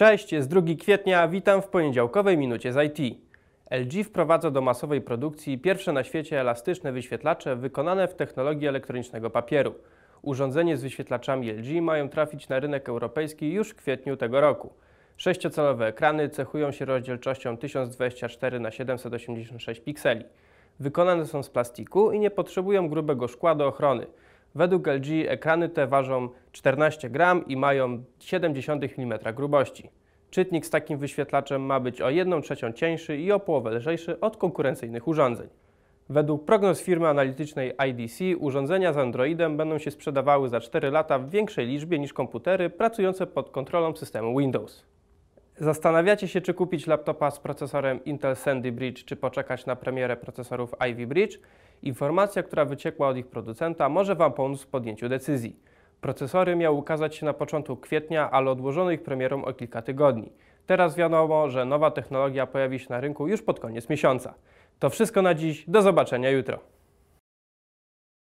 Cześć, jest 2 kwietnia, witam w poniedziałkowej minucie z IT. LG wprowadza do masowej produkcji pierwsze na świecie elastyczne wyświetlacze wykonane w technologii elektronicznego papieru. Urządzenie z wyświetlaczami LG mają trafić na rynek europejski już w kwietniu tego roku. Sześciocalowe ekrany cechują się rozdzielczością 1024 x 786 pikseli. Wykonane są z plastiku i nie potrzebują grubego szkła do ochrony. Według LG ekrany te ważą 14 gram i mają 0,7 mm grubości. Czytnik z takim wyświetlaczem ma być o 1 trzecią cieńszy i o połowę lżejszy od konkurencyjnych urządzeń. Według prognoz firmy analitycznej IDC urządzenia z Androidem będą się sprzedawały za 4 lata w większej liczbie niż komputery pracujące pod kontrolą systemu Windows. Zastanawiacie się, czy kupić laptopa z procesorem Intel Sandy Bridge, czy poczekać na premierę procesorów Ivy Bridge? Informacja, która wyciekła od ich producenta, może Wam pomóc w podjęciu decyzji. Procesory miały ukazać się na początku kwietnia, ale odłożono ich premierą o kilka tygodni. Teraz wiadomo, że nowa technologia pojawi się na rynku już pod koniec miesiąca. To wszystko na dziś, do zobaczenia jutro.